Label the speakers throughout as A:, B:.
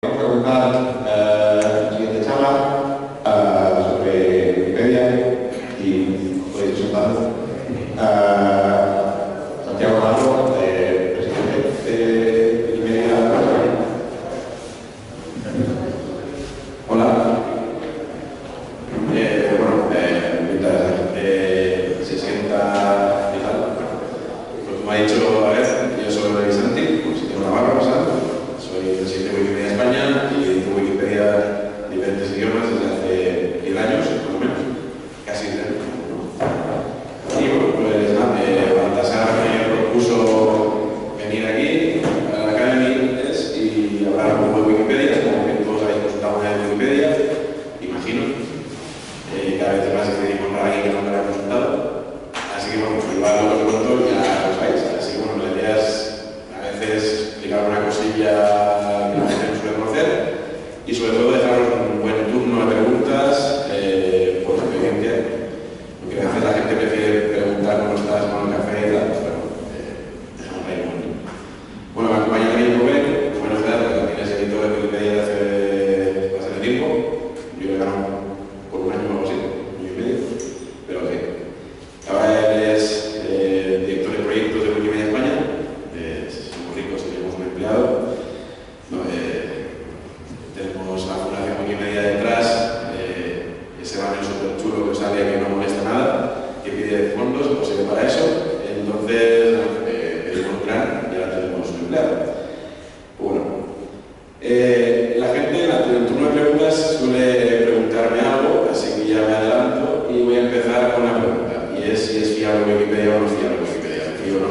A: preguntar eh,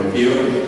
B: with you.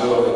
B: Ha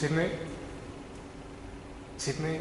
B: Sydney. Sydney.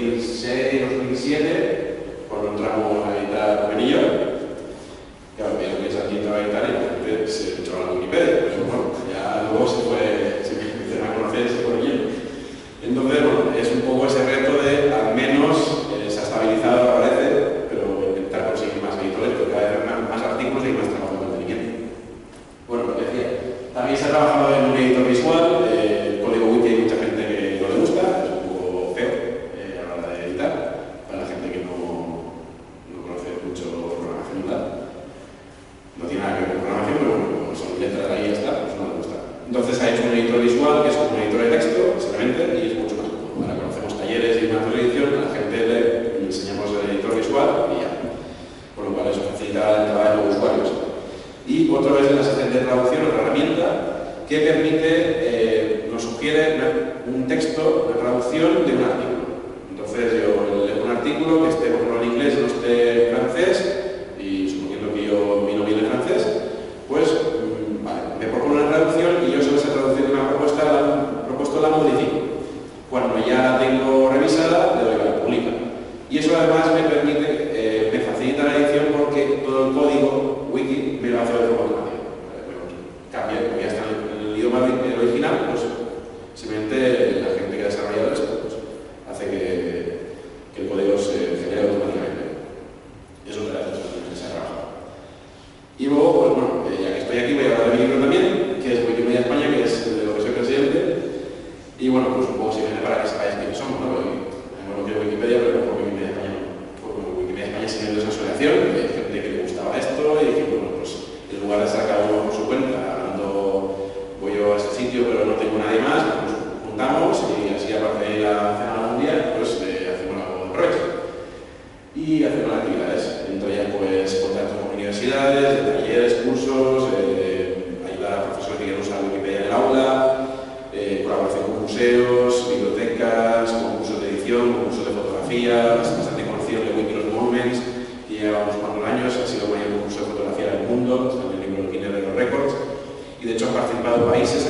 B: 2006-2007, cuando entramos a editar Amarillo. en el libro Guinness de los Récords, y de hecho han participado países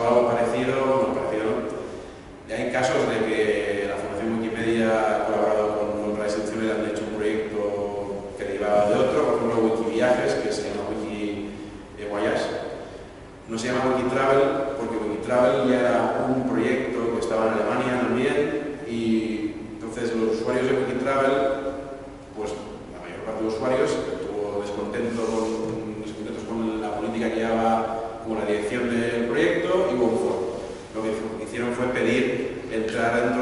B: pasó algo parecido, no parecido. Hay casos de que la Fundación Wikimedia ha colaborado con un sensible y han hecho un proyecto que derivaba de otro, por ejemplo Wikiviajes, que se llama Wiki eh, Voyage. No se llama Wikitravel porque Wikitravel ya era un proyecto que estaba en Alemania también y entonces los usuarios de c'era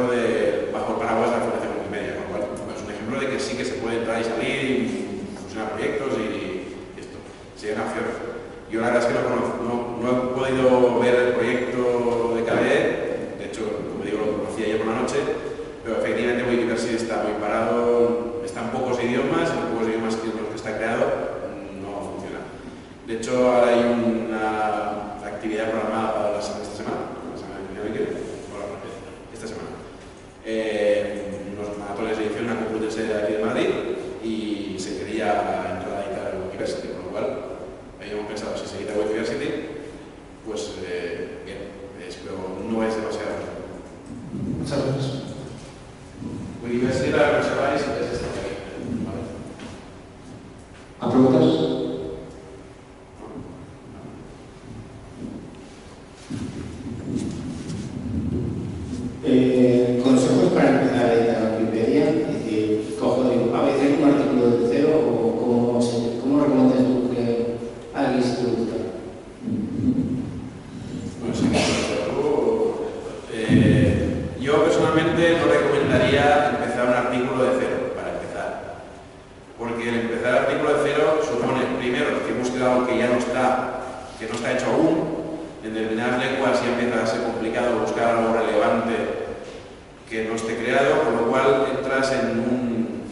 B: lengua si empieza a ser complicado buscar algo relevante que no esté creado, con lo cual entras en un...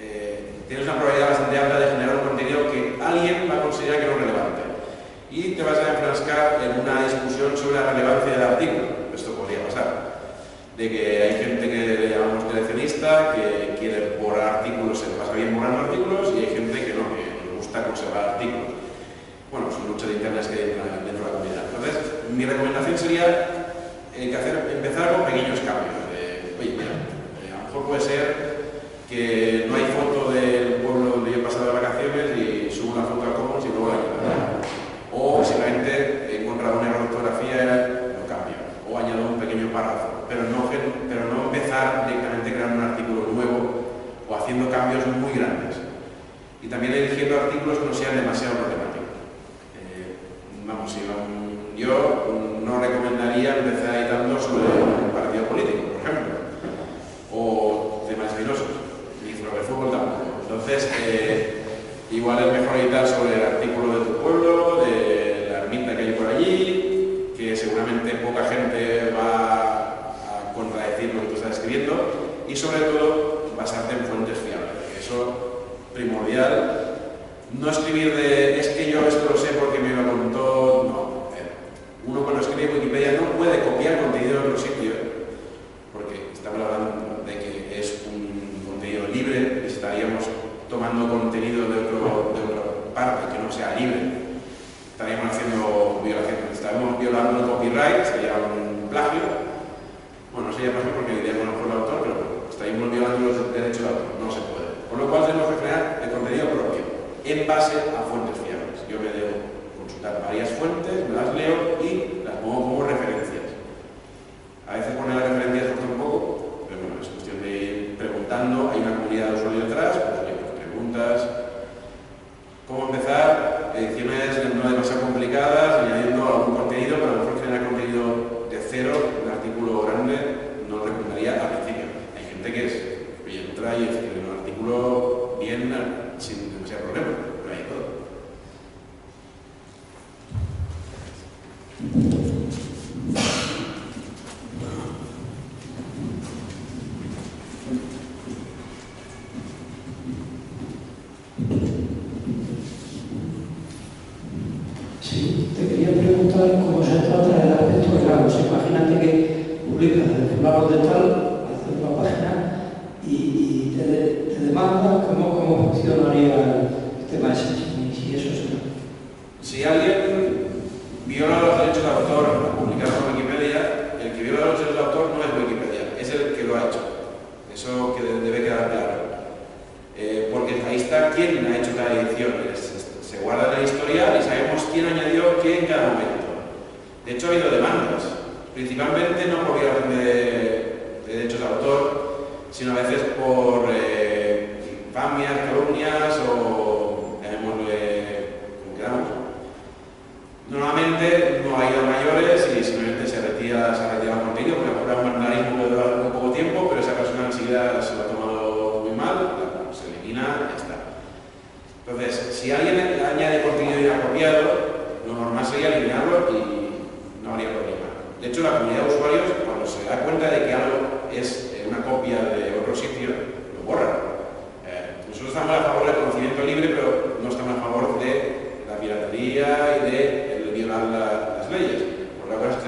B: Eh, tienes una probabilidad bastante alta de generar un contenido que alguien va a considerar que no es relevante. Y te vas a enfrascar en una discusión sobre la relevancia del artículo. Esto podría pasar. De que hay gente que le llamamos coleccionista, que quiere borrar artículos, se le pasa bien borrando artículos, y hay gente que no, que le gusta conservar artículos. Bueno, son luchas internas que hay dentro de la comunidad. Entonces, mi recomendación sería eh, empezar con pequeños cambios. Oye, mira, eh, a lo mejor puede ser que no hay foto del pueblo donde yo he pasado de vacaciones y subo una foto a Commons y luego la. O simplemente he encontrado una fotografía, lo cambio. O añado un pequeño párrafo. Pero no, pero no empezar directamente creando un artículo nuevo o haciendo cambios muy grandes. Y también eligiendo artículos que no sean demasiado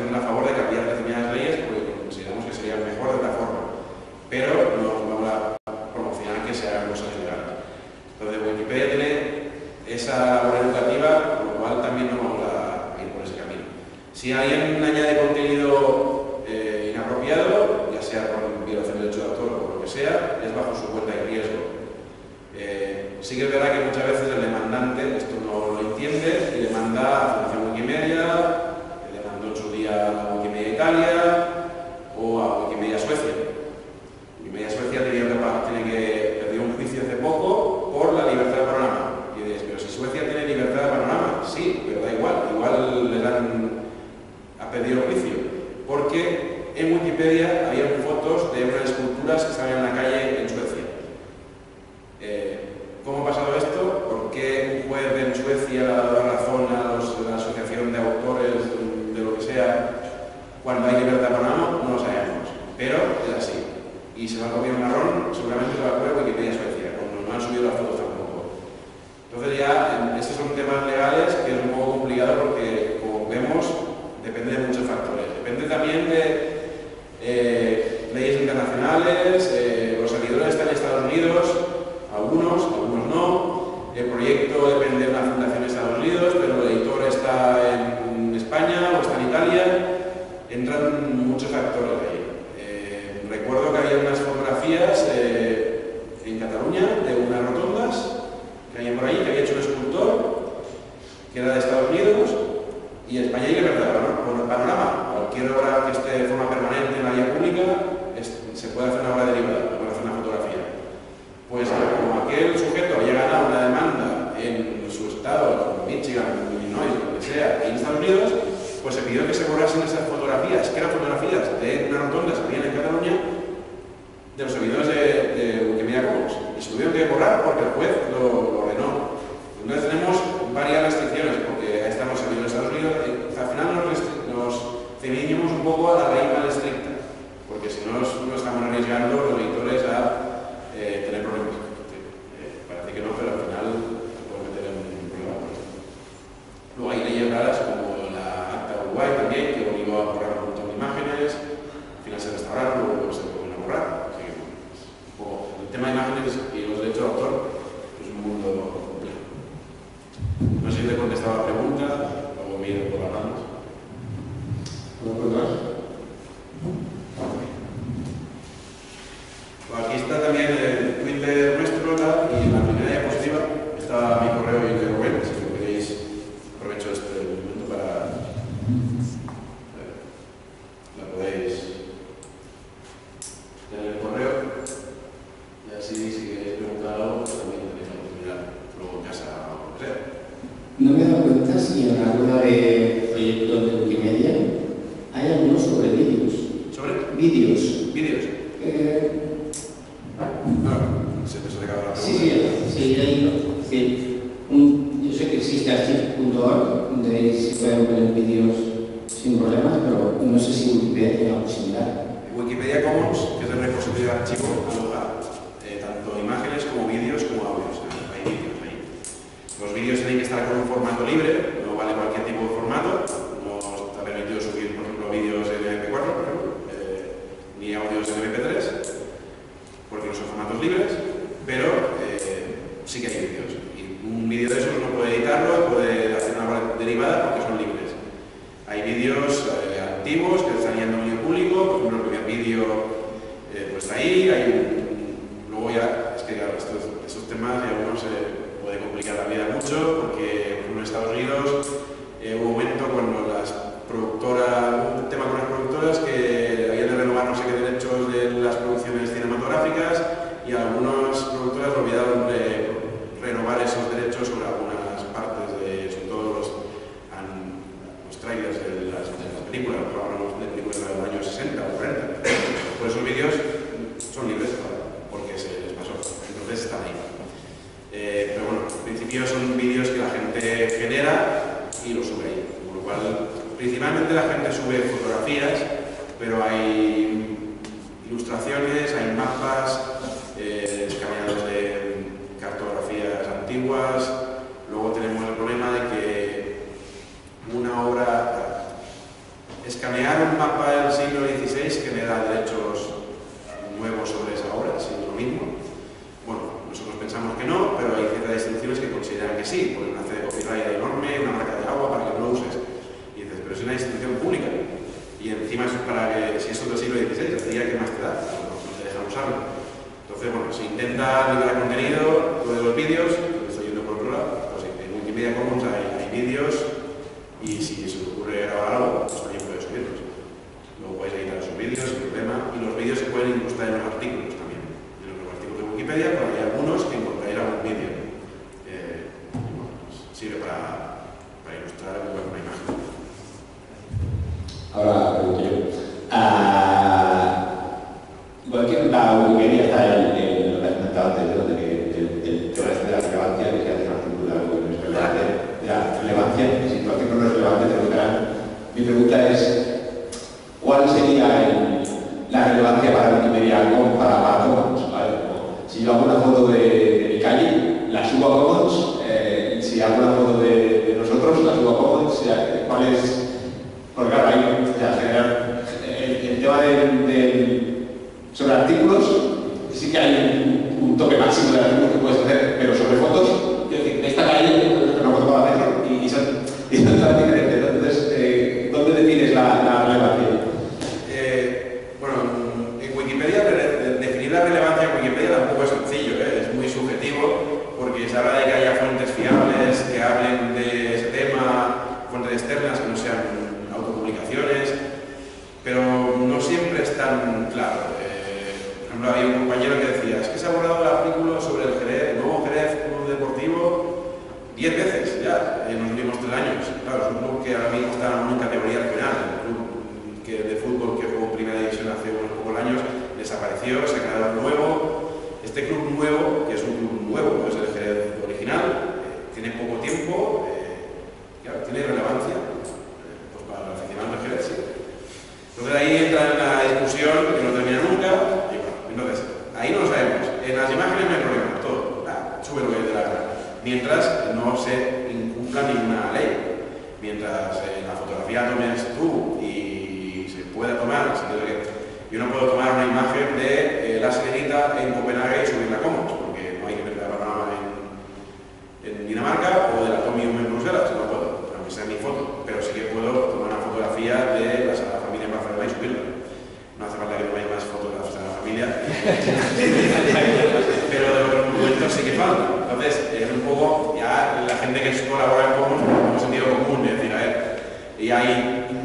B: en que se borrasen esas fotografías, que eran fotografías de una rotonda que en Cataluña, de los servidores de, de Wikimedia Commons. Y se tuvieron que borrar porque el juez lo, lo ordenó. Entonces tenemos activos eh, que están en dominio público, por ejemplo, el primer vídeo eh, pues ahí, hay luego ya, es que claro, estos, temas ya uno se puede complicar la vida mucho, porque en Estados Unidos eh, hubo un momento cuando las productoras, un tema con las productoras que habían de renovar no sé qué derechos de las producciones cinematográficas y algunas productoras olvidaron de renovar esos derechos sobre algunas es,
C: ¿cuál sería la relevancia para Wikimedia Commons para, para ¿vale? Si yo hago una foto de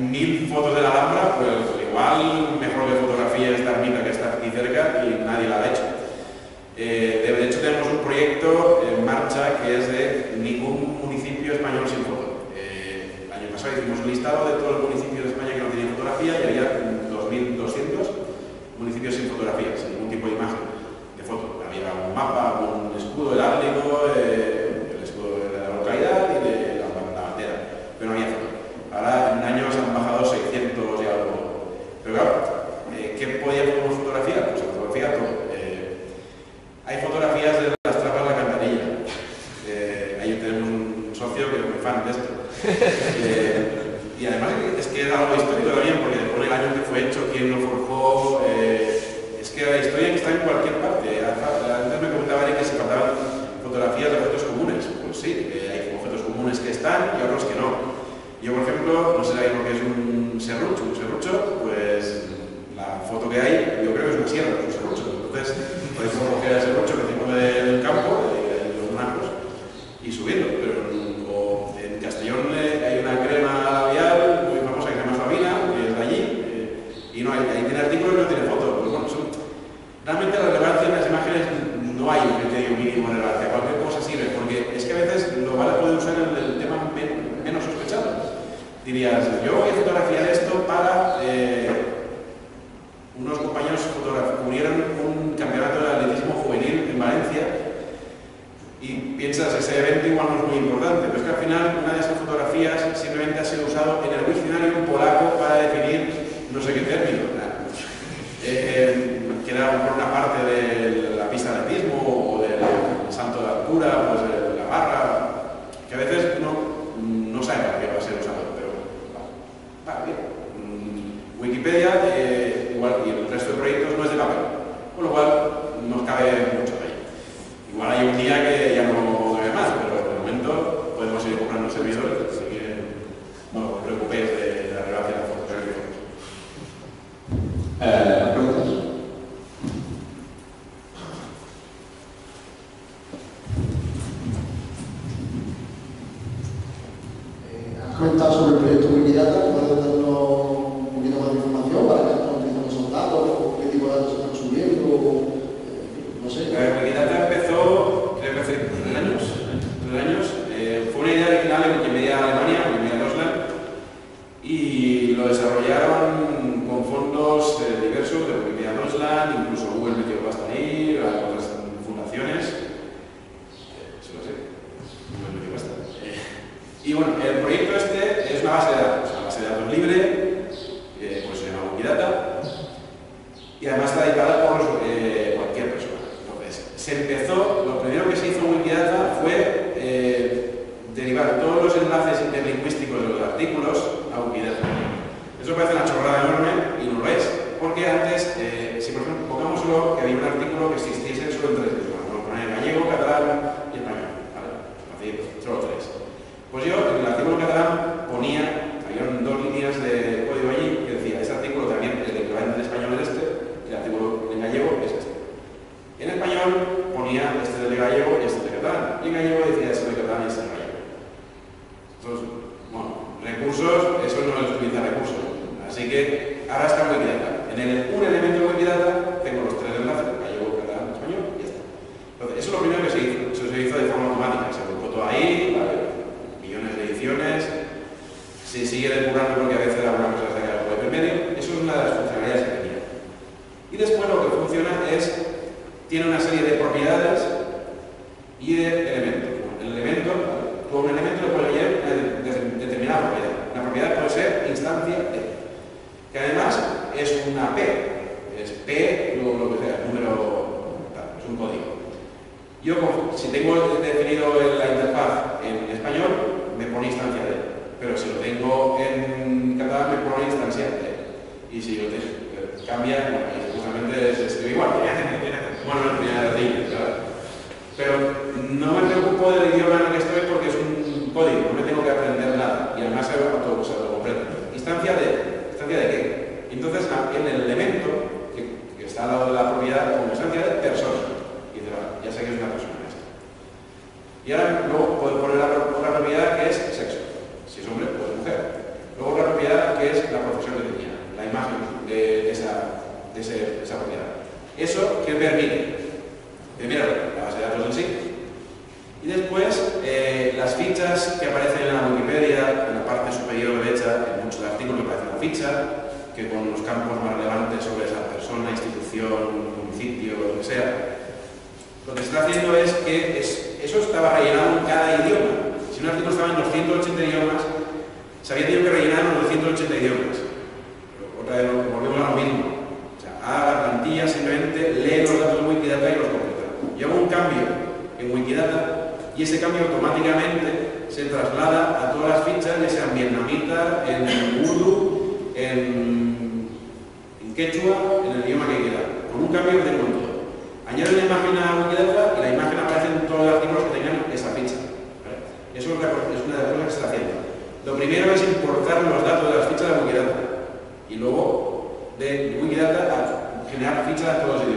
B: mil fotos de la Alhambra, pues igual mejor de fotografía esta ermita que está aquí cerca y nadie la ha hecho. Eh, de hecho, tenemos un proyecto en marcha que es de ningún municipio español sin foto. Eh, el año pasado hicimos un listado de todos los municipios de España que no tenían fotografía y había 2.200 municipios sin fotografía, sin ningún tipo de imagen de foto. Había un mapa, un escudo heráldico, eh, el escudo de la localidad Mm, Wikipedia, eh, y el resto de proyectos no es de papel, con lo cual nos cabe mucho ahí. Igual hay un día que generar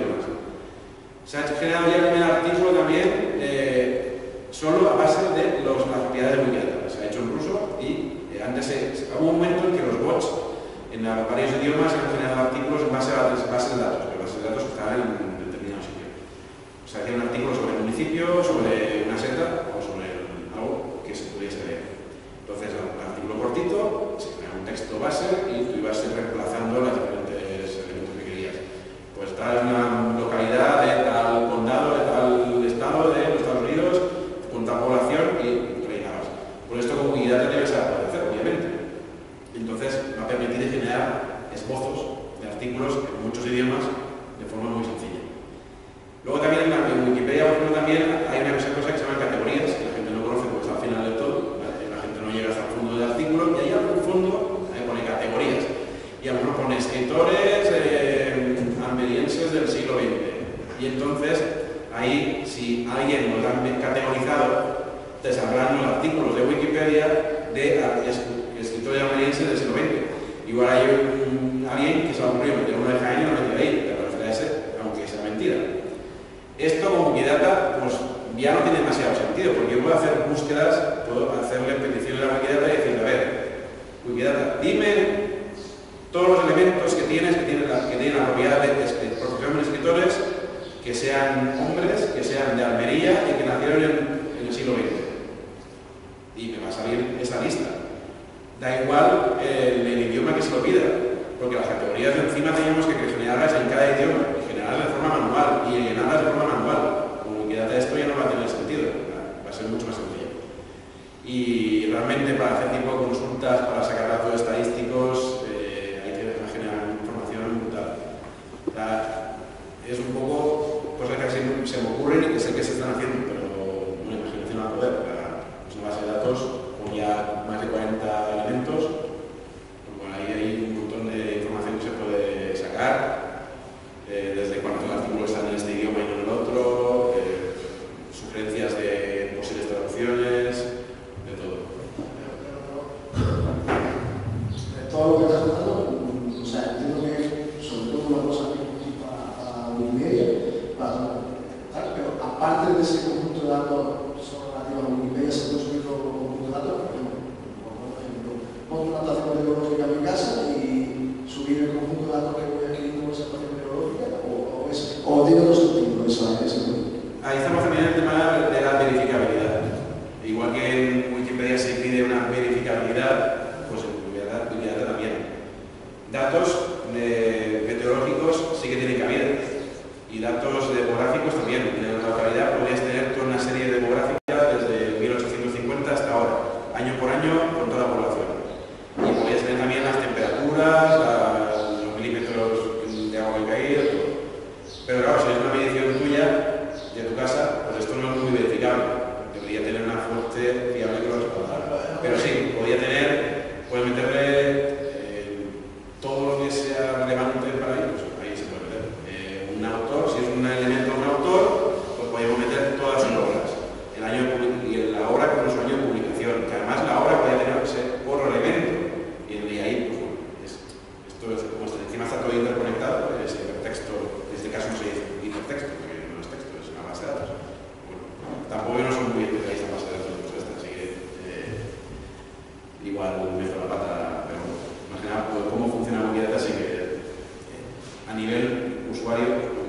B: vai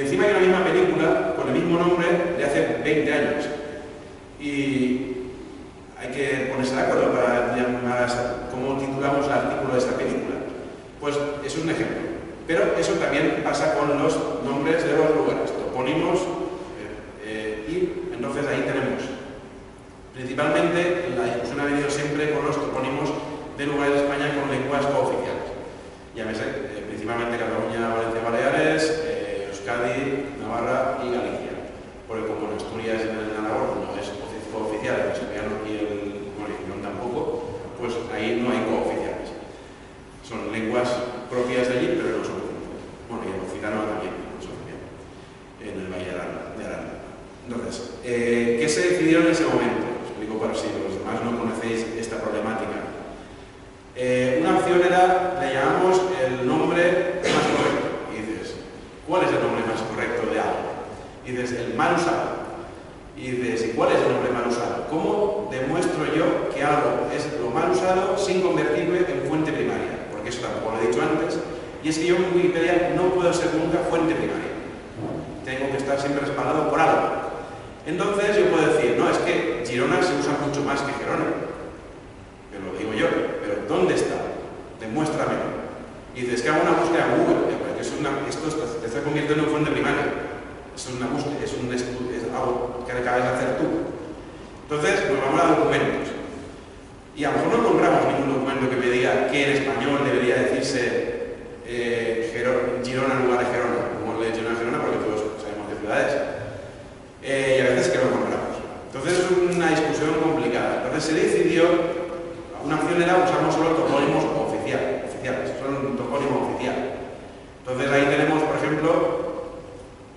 B: Y encima hay una misma película con el mismo nombre de hace 20 años. Y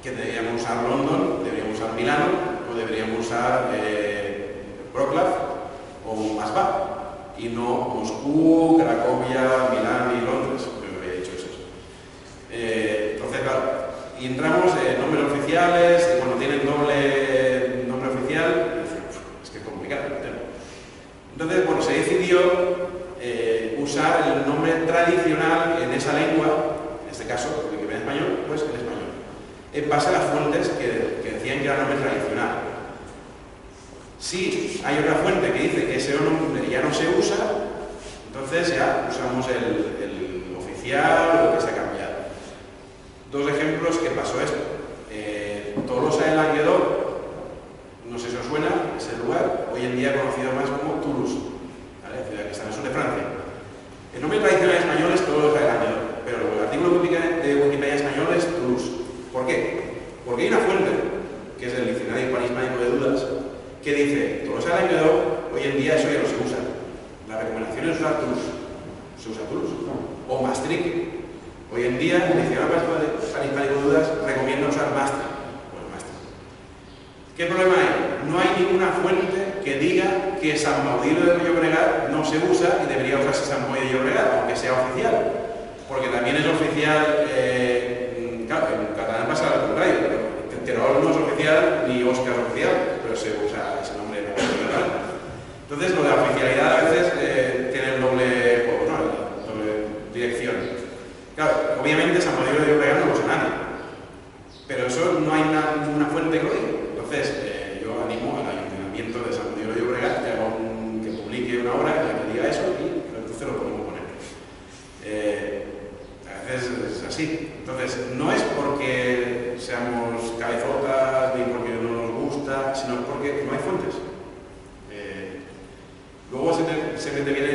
B: que deberíamos usar London, deberíamos usar Milano, o deberíamos usar eh, o Masba, y no Moscú, Cracovia, Milán y Londres, yo había dicho eso. Eh, entonces, claro, y entramos en nombres oficiales, y cuando tienen doble nombre oficial, y dices, "Uf, es que es complicado el tema. Entonces, bueno, se decidió eh, usar el nombre tradicional en esa lengua, en este caso, el que viene en español, pues en español, en a las fuentes que, decían que era nombre tradicional. Si hay otra fuente que dice que ese nombre ya no se usa, entonces ya usamos el, el oficial o lo que se ha cambiado. Dos ejemplos que pasó esto. Eh, Tolosa en Languedoc, no sé si os suena, ese lugar, hoy en día conocido más como Toulouse, ciudad que está en el sur de Francia. El nombre tradicional español es Tolosa de Languedoc, pero el artículo de Wikipedia español es Toulouse. ¿Por qué? Porque hay una fuente, que es el Diccionario Hispanismático de Dudas, que dice, Tolosa de Languedoc, hoy en día eso ya no se usa. La recomendación es usar Toulouse. ¿Se usa Toulouse? O Maastricht. Hoy en día, el Diccionario Hispanismático de Dudas recomienda usar Maastricht. Pues Maastricht. ¿Qué problema hay? No hay ninguna fuente que diga que San Baudilio de Llobregat no se usa y debería usarse San Baudilio de Llobregat, aunque sea oficial. Porque también es oficial, eh, claro, en catalán pasa al contrario, pero No es oficial ni Oscar es oficial, pero se usa ese nombre en. Entonces, lo de la oficialidad a veces eh, tiene el doble juego, ¿no? La doble dirección. Claro, obviamente San Baudilio de Llobregat no lo nadie. Pero eso no hay una, fuente diga. Entonces, eh, yo animo al ayuntamiento de San Diego de Llobregat que, haga un- que publique una obra en la que diga eso y entonces lo podemos poner. Eh, a veces es así. Entonces, no es porque seamos cabezotas ni porque no nos gusta gusta, sino porque no hay fuentes. Eh, luego se te, se te viene